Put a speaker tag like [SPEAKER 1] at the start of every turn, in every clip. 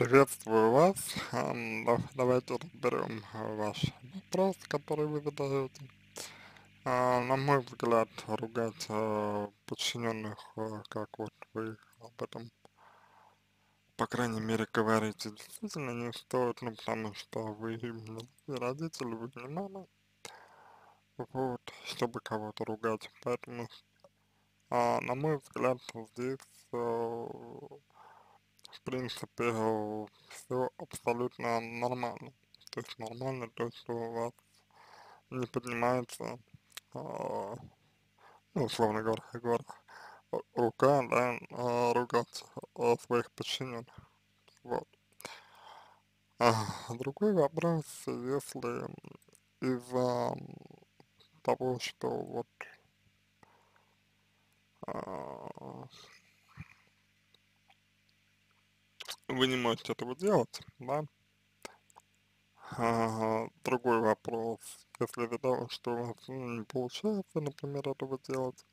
[SPEAKER 1] Приветствую вас. Давайте разберем а, ваш вопрос, который вы задаете. А, На мой взгляд, ругать а, подчиненных, как вот вы об этом, по крайней мере, говорите, действительно не стоит, ну, потому что вы не родители, вы не мама, вот, чтобы кого-то ругать. Поэтому, на мой взгляд, здесь в принципе, все абсолютно нормально. То есть нормально то, что у вас не поднимается, а, ну, условно говоря, говоря, ру- рука, да, ругать а, своих подчиненных. Вот. А, другой вопрос, если из-за того, что вот а, вы не можете этого делать, да, А, другой вопрос, если из-за того, что у вас ну, не получается, например, этого делать,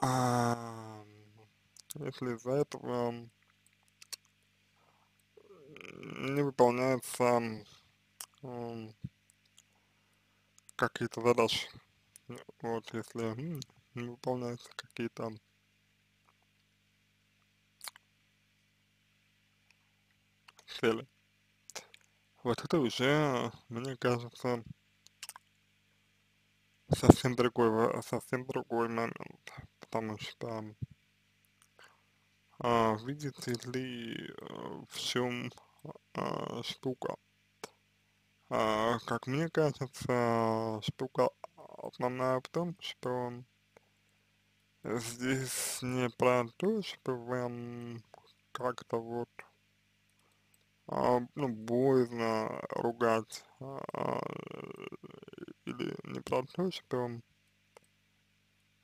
[SPEAKER 1] а, если из-за этого не выполняются какие-то задачи, вот, если не выполняются какие-то цели, вот это уже, мне кажется, совсем другой, совсем другой момент, потому что А, видите ли, в чем а, штука? А, как мне кажется, штука основная в том, что здесь не про то, что вам как-то вот, ну, боязно ругать, а, или не то, что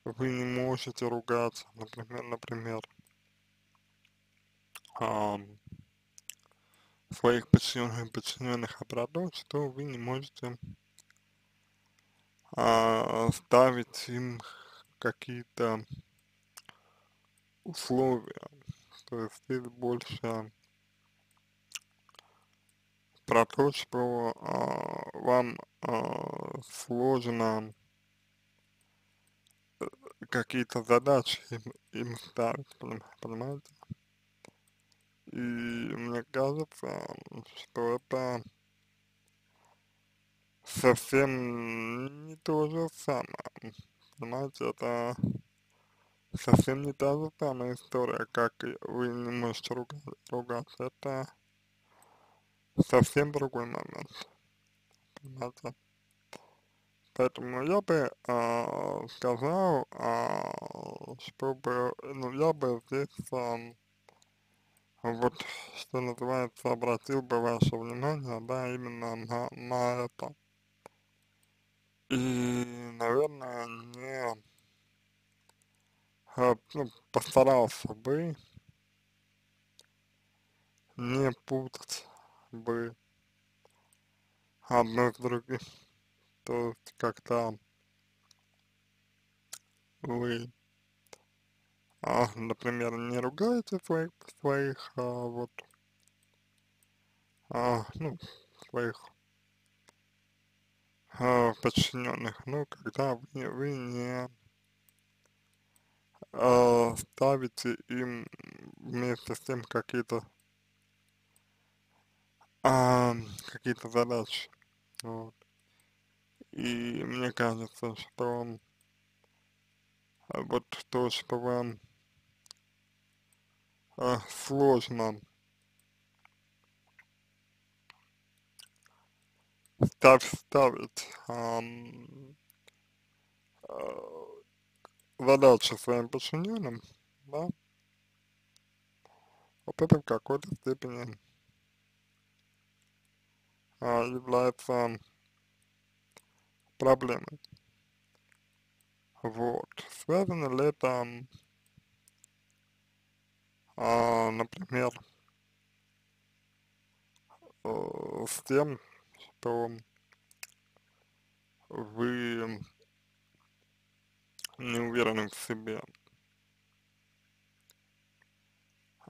[SPEAKER 1] вы не можете ругать, например, например, а, своих подчиненных, подчиненных, а то, что вы не можете а, ставить им какие-то условия. То есть здесь больше про то, что а, вам а, сложно какие-то задачи им, им ставить, поним- понимаете? И мне кажется, что это совсем не то же самое. Понимаете, это совсем не та же самая история, как вы не можете ругать, ругаться. Это совсем другой момент, понимаете? Поэтому я бы а, сказал, а, чтобы, ну, я бы здесь, ам, вот, что называется, обратил бы ваше внимание, да, именно на, на это. И, наверное, не, а, ну, постарался бы не путать бы одно с другим. То есть как-то вы, а, например, не ругаете своих, своих, а, вот, а, ну, своих а, подчиненных, ну, когда вы, вы не а, ставите им вместе с тем какие-то а, какие-то задачи, вот. И мне кажется, что а, вот то, что вам а, сложно став, ставить ам, а, задачи своим подчиненным, да, вот это в какой-то степени а, является проблемой. Вот. Связано ли это, а, например, э, с тем, что вы не уверены в себе,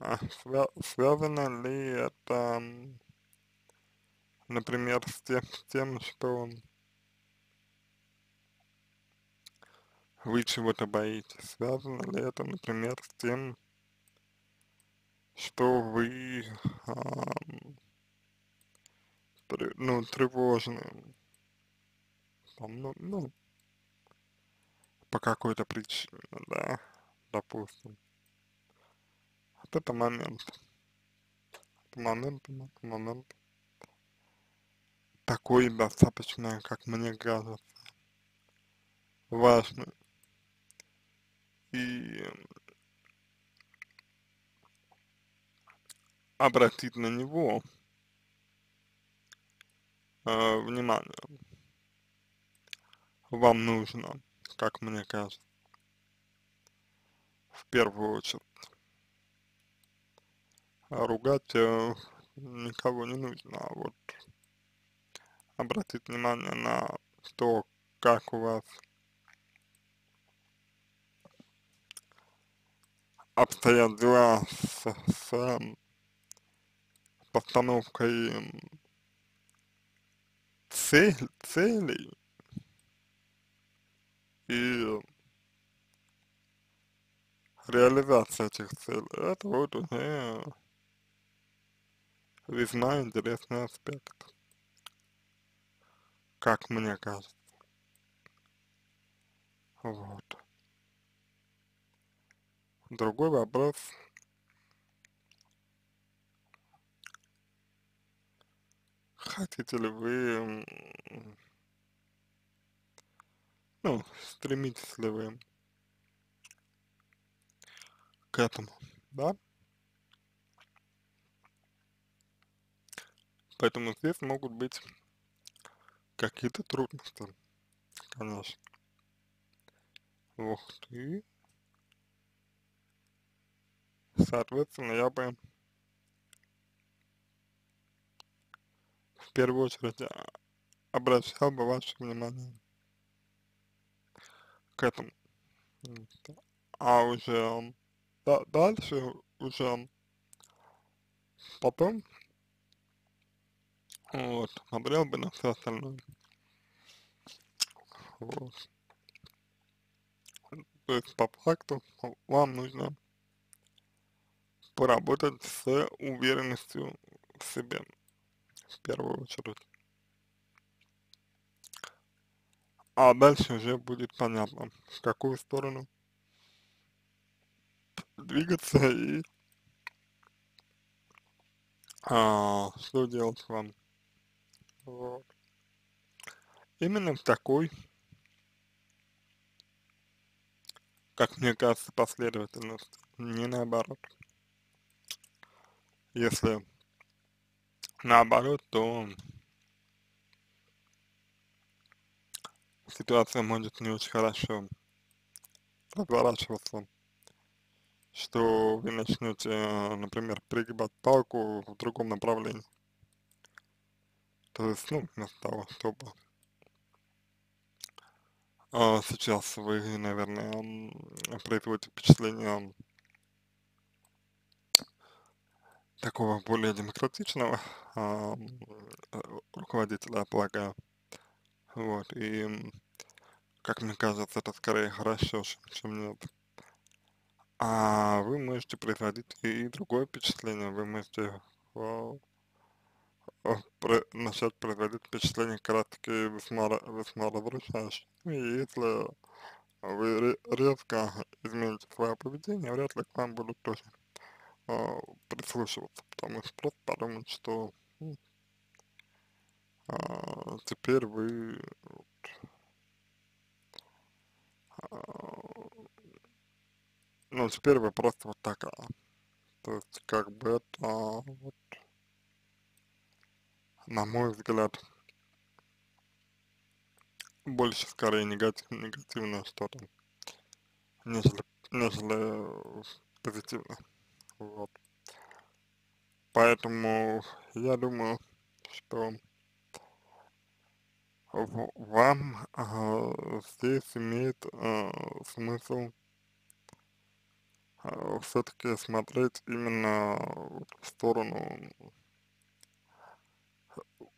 [SPEAKER 1] А свя связано ли это, например, с тем, с тем, что вы чего-то боитесь? Связано ли это, например, с тем, что вы, ам, тр ну, тревожны? Там, ну ну по какой-то причине, да, допустим. Вот это момент. Это момент, момент такой достаточно, как мне кажется, важный. И обратить на него э, внимание вам нужно, как мне кажется, в первую очередь. А ругать э, никого не нужно, а вот обратить внимание на то, как у вас обстоят дела с, с эм, постановкой цель, целей и реализация этих целей. Это вот уже весьма интересный аспект, как мне кажется. Вот. Другой вопрос. Хотите ли вы, ну, стремитесь ли вы к этому, да? Поэтому здесь могут быть какие-то трудности, конечно. Вот, и соответственно я бы в первую очередь а, обращал бы ваше внимание к этому. А уже да, дальше уже потом вот, смотрел бы на все остальное. Вот. То есть по факту вам нужно поработать с уверенностью в себе в первую очередь. А дальше уже будет понятно, в какую сторону двигаться и а, что делать вам. Вот. Именно в такой, как мне кажется, последовательности, не наоборот. Если наоборот, то ситуация может не очень хорошо разворачиваться, что вы начнете, например, пригибать палку в другом направлении. Ну, вместо того, чтобы а, сейчас вы, наверное, производите впечатление такого более демократичного а, руководителя, полагаю. Вот, и, как мне кажется, это скорее хорошо, чем нет. А вы можете производить и другое впечатление, вы можете про, начать производить впечатление таки весьма, весьма разрушающее. И если вы резко измените свое поведение, вряд ли к вам будут тоже а, прислушиваться, потому что просто подумать, что а, теперь вы а, ну теперь вы просто вот такая. То есть как бы это вот на мой взгляд больше скорее негатив, негативное что-то, нежели, нежели позитивное. Вот. Поэтому я думаю, что вам э, здесь имеет э, смысл все-таки смотреть именно в сторону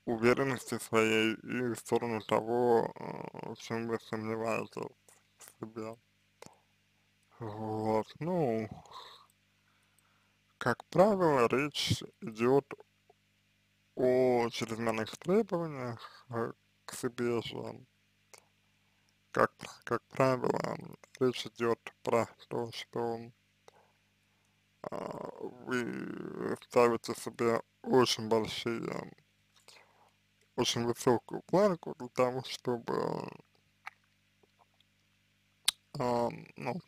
[SPEAKER 1] уверенности своей и в сторону того, э, в чем вы сомневаетесь в себе. Вот, ну, как правило, речь идет о чрезмерных требованиях э, к себе же. Как, как правило, речь идет про то, что а, вы ставите себе очень большие, очень высокую планку для того, чтобы, а, ну,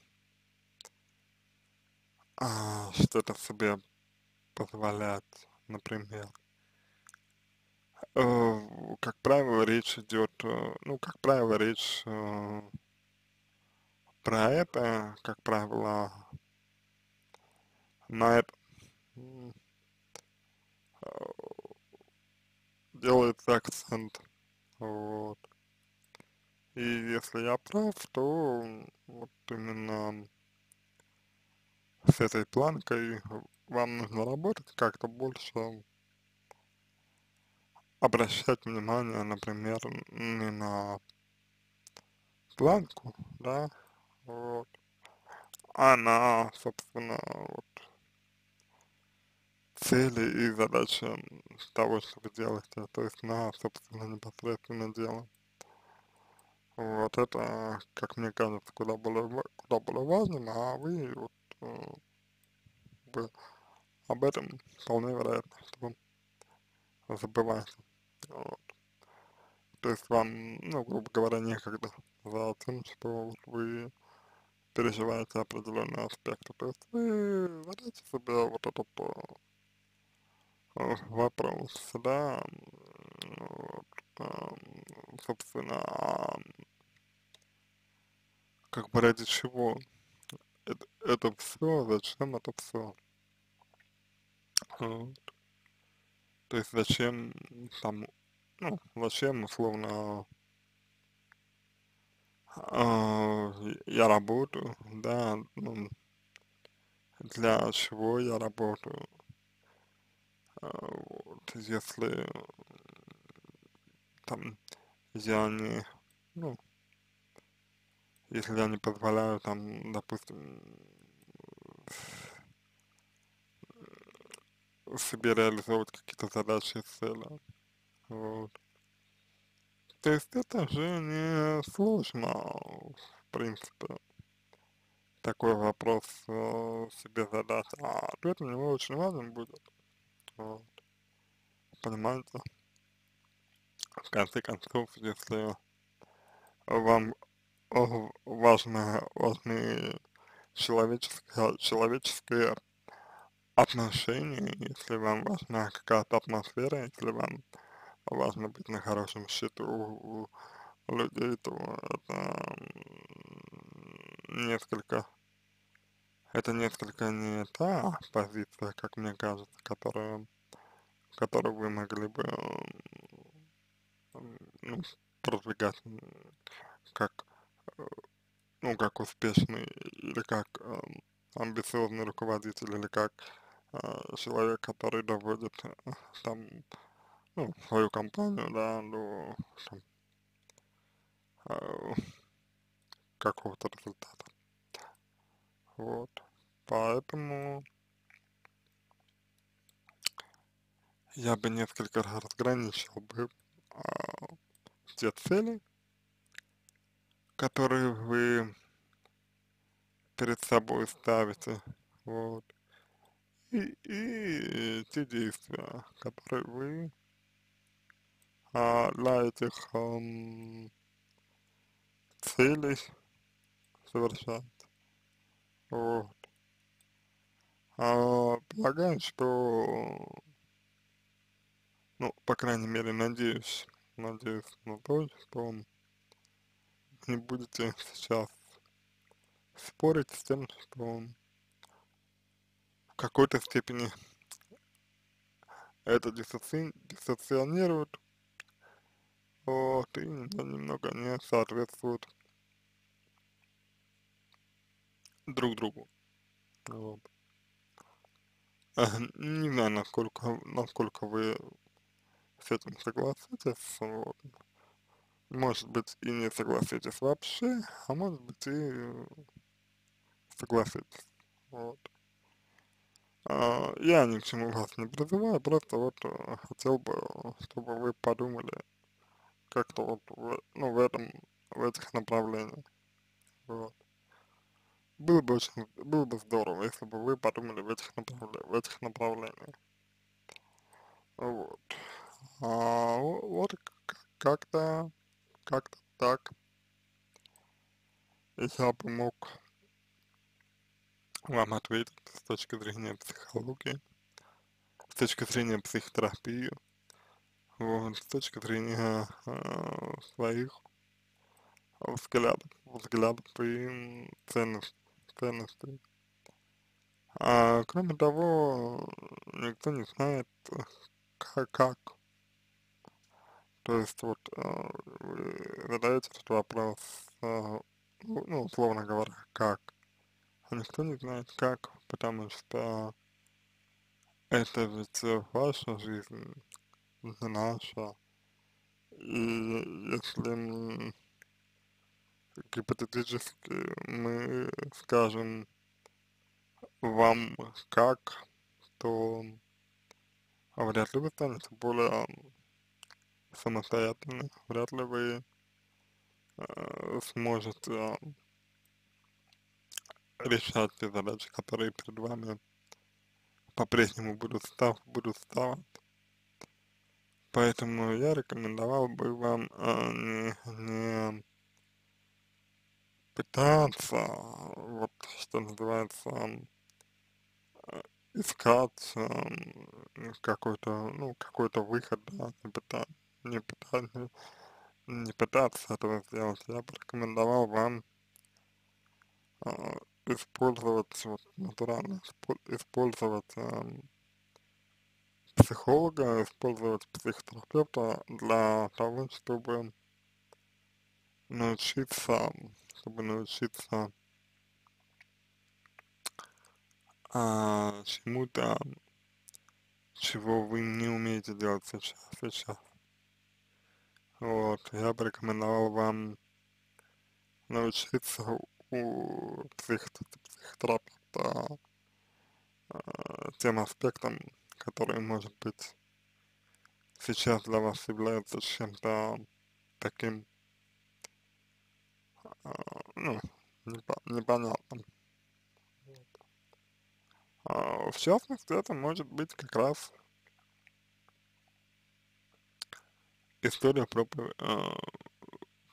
[SPEAKER 1] а, что-то себе позволять, например. Э, как правило, речь идет, э, ну, как правило, речь э, про это, как правило, на это делается акцент, вот. И если я прав, то вот именно с этой планкой вам нужно работать как-то больше обращать внимание, например, не на планку, да, вот, а на, собственно, вот, цели и задачи того, что вы делаете, то есть на, собственно, непосредственно дело. Вот это, как мне кажется, куда более, куда более важным, а вы вот э, вы об этом вполне вероятно, что вы забываете. Вот. То есть вам, ну, грубо говоря, некогда за тем, что вот вы переживаете определенные аспекты. То есть вы задайте себе вот этот э, вопрос, да, вот, э, собственно, как бы ради чего это, это все, зачем это все. Вот. То есть зачем там, ну, зачем условно э, я работаю, да, ну, для чего я работаю. Э, вот, если там я не, ну, если я не позволяю там, допустим, себе реализовывать какие-то задачи и цели. Вот. То есть это же не сложно, в принципе, такой вопрос э, себе задать, а ответ у него очень важен будет. Вот. Понимаете? В конце концов, если вам важно, важны человеческие, человеческие отношения, если вам важна какая-то атмосфера, если вам важно быть на хорошем счету у, у людей, то это несколько, это несколько не та позиция, как мне кажется, которая, которую вы могли бы ну, продвигать как, ну, как успешный или как амбициозный руководитель или как э, человек, который доводит э, там, ну, свою компанию, да, до там, э, какого-то результата. Вот. Поэтому я бы несколько раз разграничил бы э, те цели, которые вы перед собой ставите, вот, и, и те действия, которые вы а, для этих а, целей совершаете, вот. А, полагаю, что, ну, по крайней мере, надеюсь, надеюсь на то, что не будете сейчас спорить с тем, что в какой-то степени это диссоци... диссоционирует, вот, и немного не соответствует друг другу. вот. Э, не знаю, насколько, насколько вы с этим согласитесь, вот. Может быть, и не согласитесь вообще, а может быть, и согласитесь, вот. А, я ни к чему вас не призываю, просто вот э, хотел бы, чтобы вы подумали как-то вот, в, ну, в этом, в этих направлениях, вот. Было бы очень, было бы здорово, если бы вы подумали в этих, направлениях, в этих направлениях, вот. А, вот как-то, как-то так я бы мог вам ответить с точки зрения психологии, с точки зрения психотерапии, вот, с точки зрения э, своих взглядов, взглядов и ценностей. Ценностей. А кроме того, никто не знает, как, как. То есть вот э, вы задаете этот вопрос, э, ну, условно говоря, как а никто не знает как, потому что это ведь ваша жизнь, не наша. И если гипотетически мы скажем вам как, то вряд ли вы станете более самостоятельны, вряд ли вы э, сможете решать те задачи, которые перед вами по-прежнему будут, став, будут вставать. Поэтому я рекомендовал бы вам э, не, не пытаться, вот что называется, э, искать э, какой-то, ну, какой-то выход, да, не пытаться, не пытаться, не пытаться этого сделать. Я бы рекомендовал вам э, использовать вот натурально, использовать э, психолога, использовать психотерапевта для того, чтобы научиться, чтобы научиться а, чему-то, чего вы не умеете делать сейчас, сейчас. Вот, я бы рекомендовал вам научиться у псих, психотерапевта э, тем аспектам, которые, может быть, сейчас для вас являются чем-то таким, ну, непо непонятным. А, в частности, это может быть как раз история про э,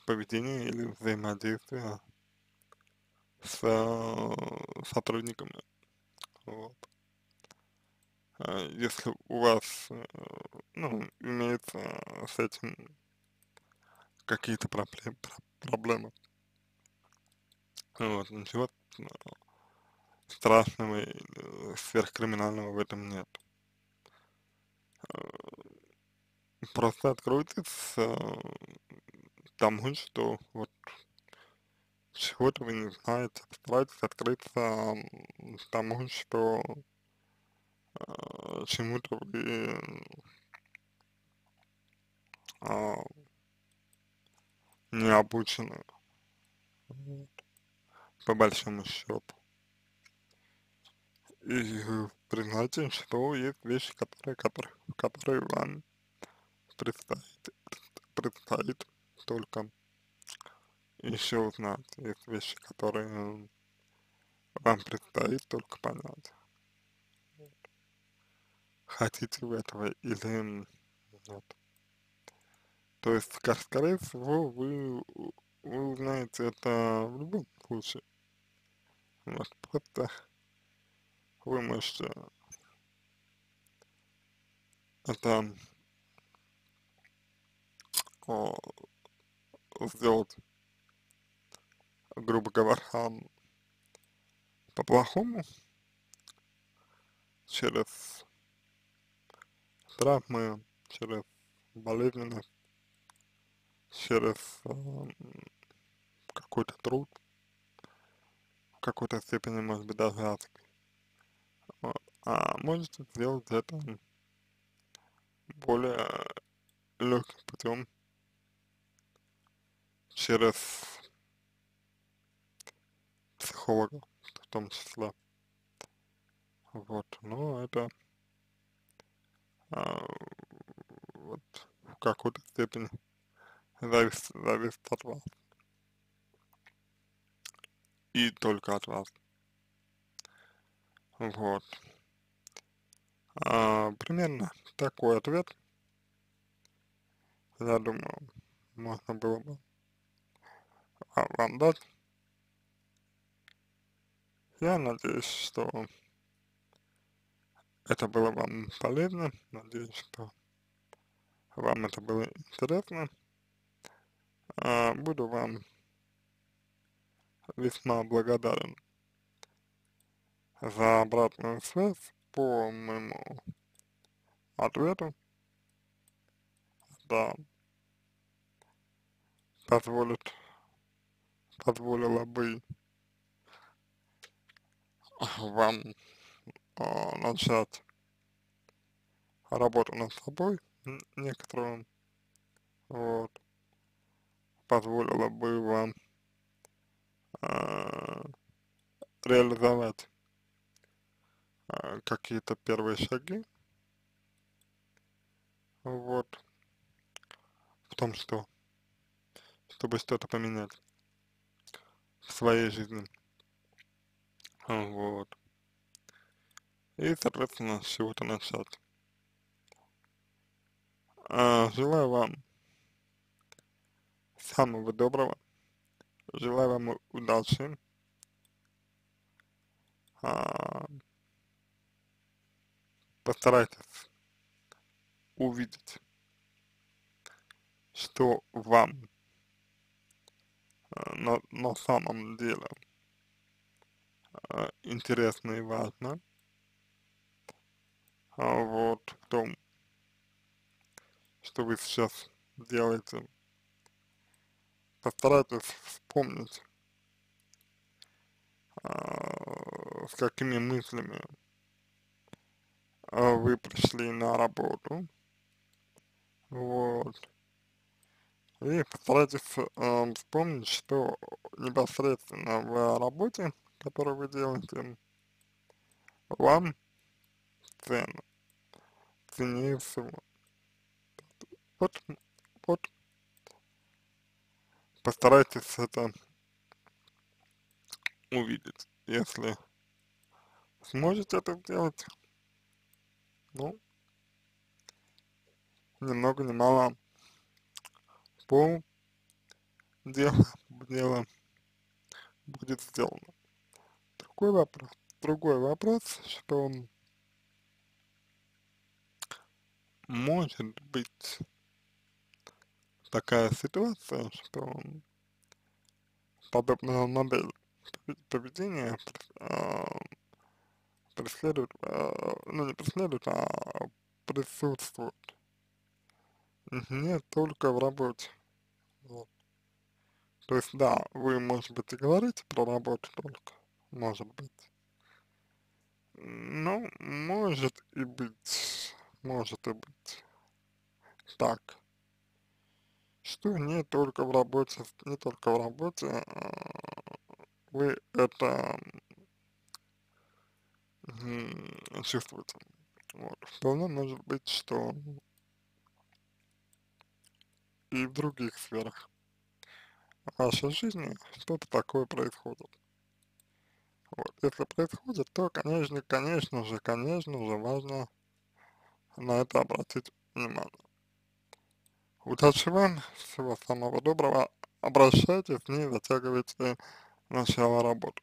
[SPEAKER 1] поведение или взаимодействие с э, сотрудниками. Вот. А если у вас, э, ну, имеется с этим какие-то проблемы, вот, ничего э, страшного или сверхкриминального в этом нет. Просто откройтесь тому, что вот чего-то вы не знаете, постарайтесь открыться тому, что э, чему-то вы э, не обучены, вот, по большому счету. И признайте, что есть вещи, которые, которые, которые вам предстоит, предстоит только еще узнать. Есть вещи, которые вам предстоит только понять. Хотите вы этого или нет. То есть, скорее всего, вы, вы узнаете это в любом случае. Просто вы можете это о, сделать грубо говоря, по-плохому, через травмы, через болезненность, через э, какой-то труд, какой-то степени, может быть, даже адский. а, можете сделать это более легким путем через психолога в том числе. Вот, но это а, вот в какой-то степени зависит, зависит от вас. И только от вас. Вот. А, примерно такой ответ, я думаю, можно было бы вам дать. Я надеюсь, что это было вам полезно, надеюсь, что вам это было интересно. А, буду вам весьма благодарен за обратную связь по моему ответу. Да, позволит, позволило бы вам э, начать работу над собой некоторую, вот, позволило бы вам реализовать э, какие-то первые шаги, вот, в том, что, чтобы что-то поменять в своей жизни, вот, и, соответственно, с чего-то начать. А, желаю вам самого доброго, желаю вам удачи, а, постарайтесь увидеть, что вам а, на, на самом деле а, интересно и важно, а вот в том, что вы сейчас делаете. Постарайтесь вспомнить, а, с какими мыслями а, вы пришли на работу. Вот. И постарайтесь э, вспомнить, что непосредственно в работе, которую вы делаете, вам ценно, ценнее всего. Вот, вот, постарайтесь это увидеть, если сможете это сделать, ну, ни много ни мало пол дела, дело будет сделано. Другой вопрос, другой вопрос, что может быть такая ситуация, что подобная модель поведения э, преследует, э, ну не преследует, а присутствует не только в работе. Вот. То есть, да, вы, может быть, и говорите про работу только, может быть. Ну, может и быть может и быть так, что не только в работе, не только в работе а, вы это чувствуете. Вот. Вполне может быть, что и в других сферах вашей жизни что-то такое происходит. Вот. Если происходит, то, конечно, конечно же, конечно же, важно на это обратить внимание. Удачи вам, всего самого доброго, обращайтесь, не затягивайте начало работы.